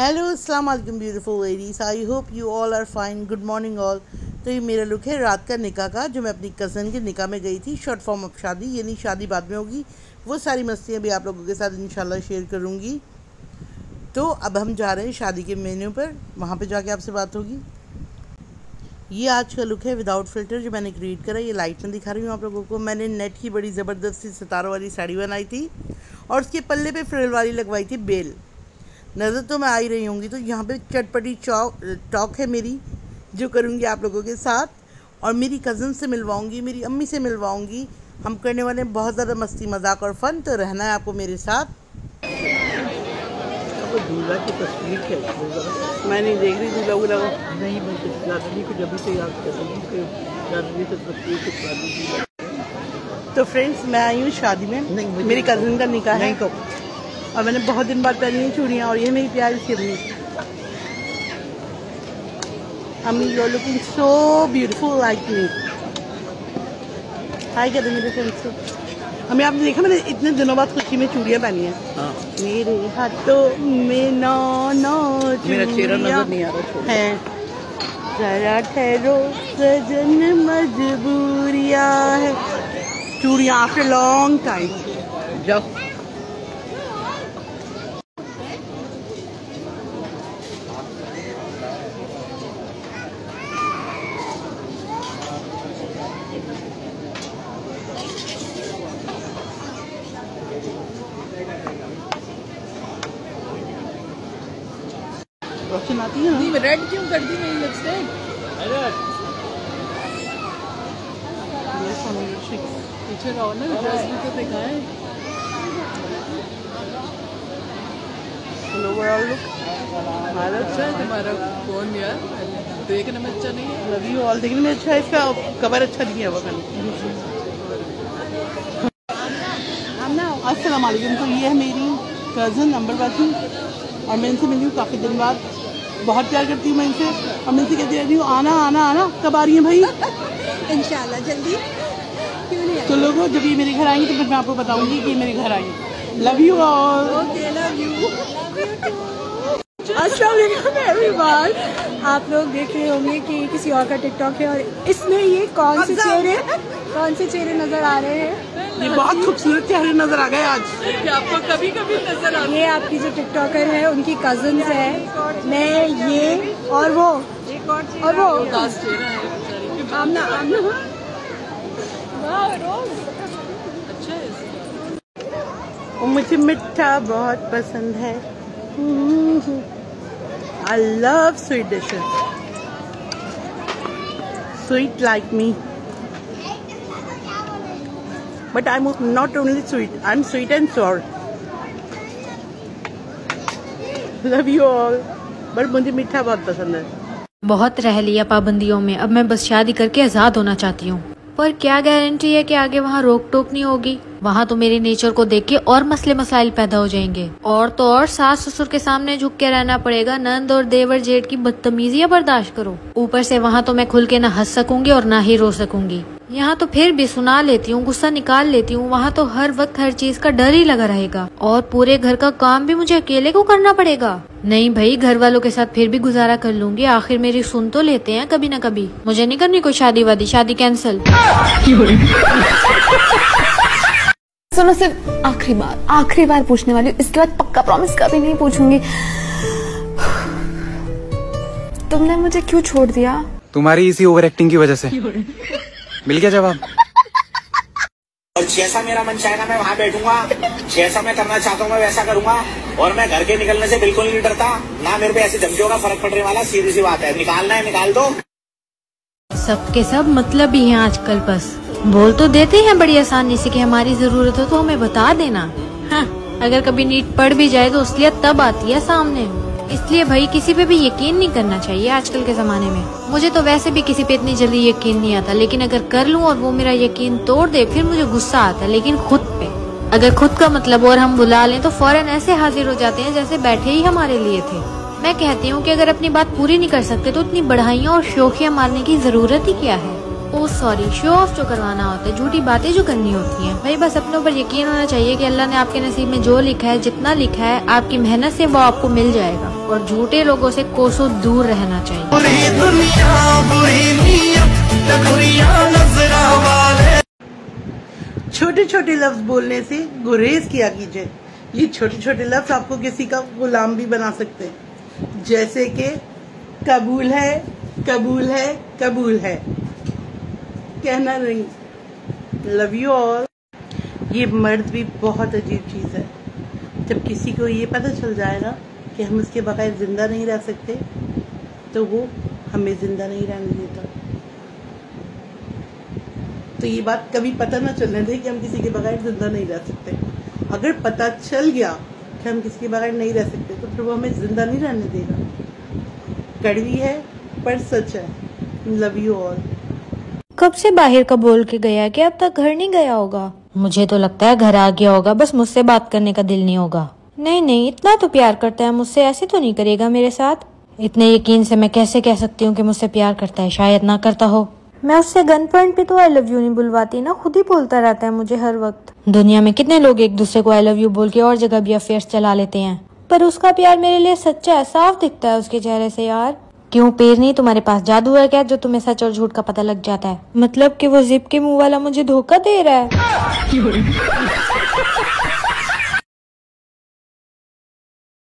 Hello अस्सलाम वालेकुम beautiful ladies I hope you all are fine good morning all तो ये मेरा लुक है रात का निकाह का, जो मैं अपनी कज़न के निकाह में गई थी शॉर्ट फॉर्म ऑफ़ शादी, यानी शादी बाद में होगी। वो सारी मस्तियाँ भी आप लोगों के साथ इंशाल्लाह शेयर करूँगी। तो अब हम जा रहे हैं शादी के मेन्यू पर। वहाँ पर जाके आपसे बात होगी। ये आज का लुक है विदाउट फ़िल्टर जो मैंने क्रिएट करा, ये लाइट में दिखा रही हूँ आप लोगों को। मैंने नेट की बड़ी ज़बरदस्ती सितारों वाली साड़ी बनाई थी और उसके पल्ले पे फ्रिल वाली लगवाई थी बेल। नज़र तो मैं आई रही होंगी। तो यहाँ पे चटपटी चौक टॉक है मेरी जो करूँगी आप लोगों के साथ। और मेरी कज़न से मिलवाऊँगी मेरी अम्मी से मिलवाऊँगी। हम करने वाले हैं बहुत ज़्यादा मस्ती मज़ाक और फ़न तो रहना है आपको मेरे साथ। दूल्हा की तस्वीर क्या मैं नहीं देख रही दूल्हा नहीं को जब से याद कर रही तो तस्वीर के तो फ्रेंड्स मैं आई हूँ शादी में। नहीं, मेरी कज़न का निकाह है। नहीं तो और मैंने बहुत दिन बाद पहनी है चूड़ियाँ और ये मेरी प्यारी सी अम्मी। You looking so beautiful like me hi कहते मेरे फ्रेंड्स को हमें आपने देखा मैंने इतने दिनों बाद खुशी में चूड़ियाँ पहनी हैं? हाँ। मेरे हाथों में नौ नौ मेरा चेहरा नज़र नहीं आ रहा छोड़ो। जरा ठहरो सजन मजबूरियाँ है। चूड़ियाँ आफ्टर लॉन्ग टाइम जाओ रोशन आती है ना रेड क्यों कर दी मेरी लिपस्टिक. पीछे रहो ना ड्रेस भी तो दिखाए look. हमारा अच्छा है तुम्हारा फ़ोन यार। देखने में अच्छा नहीं है। लव यू ऑल देखने में अच्छा है इसका कवर अच्छा मैंने अस्सलाम वालेकुम तो ये है मेरी कज़न नंबर बाजी और मैं इनसे मिली हूँ काफ़ी दिन बाद। बहुत प्यार करती हूँ मैं इनसे। और मैं इनसे कहती रहती हूँ आना आना आना कब आ रही हैं भाई? इन जल्दी। क्यों नहीं तो लोगों जब ये मेरे घर आएँगे तो फिर मैं आपको बताऊँगी कि मेरे घर आएँगे। लव यू और लव यू अस्सलाम एवरीवन आप लोग देख रहे होंगे कि किसी और का टिकटॉक है और इसमें ये कौन से चेहरे कौन से चेहरे नज़र आ रहे हैं? ये बहुत खूबसूरत चेहरे नज़र आ गए आज। आपको कभी कभी नज़र आ ये आपकी जो टिकटॉकर है उनकी कज़न है। मैं ये और वो। और वो। आमना आमना। वाह रोज अच्छा मुझे मिठा बहुत पसंद है। Sweet dishes sweet like me but I am not only sweet I am sweet and sour love you all but मुझे मीठा बहुत पसंद है। बहुत रह लिया पाबंदियों में। अब मैं बस शादी करके आज़ाद होना चाहती हूँ। पर क्या गारंटी है कि आगे वहाँ रोक टोक नहीं होगी? वहाँ तो मेरे नेचर को देख के और मसले मसाइल पैदा हो जाएँगे। और तो और सास ससुर के सामने झुक के रहना पड़ेगा। नंद और देवर जेठ की बदतमीजियाँ बर्दाश्त करो। ऊपर से वहाँ तो मैं खुल के ना हंस सकूँगी और ना ही रो सकूँगी। यहाँ तो फिर भी सुना लेती हूँ, गुस्सा निकाल लेती हूँ। वहाँ तो हर वक्त हर चीज़ का डर ही लगा रहेगा। और पूरे घर का काम भी मुझे अकेले को करना पड़ेगा। नहीं भाई, घर वालों के साथ फिर भी गुजारा कर लूँगी। आखिर मेरी सुन तो लेते हैं कभी न कभी। मुझे नहीं करनी कोई शादी वादी शादी कैंसिल सुनो सिर्फ़ आखिरी बार आखिरी बार पूछने वाली हूँ। इसके बाद पक्का प्रॉमिस कभी नहीं पूछूँगी। तुमने मुझे क्यों छोड़ दिया? तुम्हारी इसी ओवर एक्टिंग की वजह से। मिल गया जवाब। और जैसा मेरा मन चाहेगा मैं वहाँ बैठूँगा। जैसा मैं करना चाहता हूँ मैं वैसा करूँगा। और मैं घर के निकलने से बिल्कुल नहीं डरता। ना मेरे पे ऐसी धमकियों का फ़र्क पड़ने वाला सीधी सी बात है। निकालना है निकाल दो। सबके सब मतलब ही है आजकल बस। बोल तो देते हैं बड़ी आसानी से कि हमारी ज़रूरत हो तो हमें बता देना। हाँ, अगर कभी नीट पड़ भी जाए तो असलियत तब आती है सामने। इसलिए भाई किसी पे भी यकीन नहीं करना चाहिए आजकल के जमाने में। मुझे तो वैसे भी किसी पे इतनी जल्दी यकीन नहीं आता लेकिन अगर कर लूँ और वो मेरा यकीन तोड़ दे फिर मुझे गुस्सा आता है लेकिन खुद पे। अगर खुद का मतलब और हम बुला लें तो फ़ौरन ऐसे हाजिर हो जाते हैं जैसे बैठे ही हमारे लिए थे। मैं कहती हूँ कि अगर अपनी बात पूरी नहीं कर सकते तो इतनी बढ़ाइयाँ और शोखियाँ मारने की ज़रूरत ही क्या है? ओ सॉरी शो ऑफ़ जो करवाना होता है झूठी बातें जो करनी होती हैं। भाई बस अपने ऊपर यकीन होना चाहिए कि अल्लाह ने आपके नसीब में जो लिखा है जितना लिखा है आपकी मेहनत से वो आपको मिल जाएगा। और झूठे लोगों से कोसों दूर रहना चाहिए। छोटे छोटे लफ्ज बोलने से गुरेज किया कीजिए। ये छोटे छोटे लफ्ज आपको किसी का गुलाम भी बना सकते हैं। जैसे कि कबूल है कबूल है कबूल है। कहना नहीं। लव यू ऑल ये मर्द भी बहुत अजीब चीज़ है। जब किसी को ये पता चल जाएगा कि हम उसके बगैर ज़िंदा नहीं रह सकते तो वो हमें ज़िंदा नहीं रहने देता। तो ये बात कभी पता ना चलने दे कि हम किसी के बगैर ज़िंदा नहीं रह सकते। अगर पता चल गया कि हम किसी के बगैर नहीं रह सकते तो फिर वो हमें ज़िंदा नहीं रहने देगा। कड़वी है, पर सच है। लव यू ऑल कब से बाहर का बोल के गया कि अब तक घर नहीं गया होगा? मुझे तो लगता है घर आ गया होगा बस मुझसे बात करने का दिल नहीं होगा। नहीं नहीं इतना तो प्यार करता है मुझसे ऐसे तो नहीं करेगा मेरे साथ। इतने यकीन से मैं कैसे कह सकती हूँ कि मुझसे प्यार करता है? शायद ना करता हो। मैं उससे गन पॉइंट पे तो आई लव यू नहीं बुलवाती ना खुद ही बोलता रहता है मुझे हर वक्त। दुनिया में कितने लोग एक दूसरे को आई लव यू बोल के और जगह भी अफेयर्स चला लेते हैं। पर उसका प्यार मेरे लिए सच्चा है साफ़ दिखता है उसके चेहरे से यार। क्यों? पेर नहीं तुम्हारे पास जादू है क्या जो तुम्हें सच और झूठ का पता लग जाता है? मतलब कि वो जिप के मुँह वाला मुझे धोखा दे रहा है।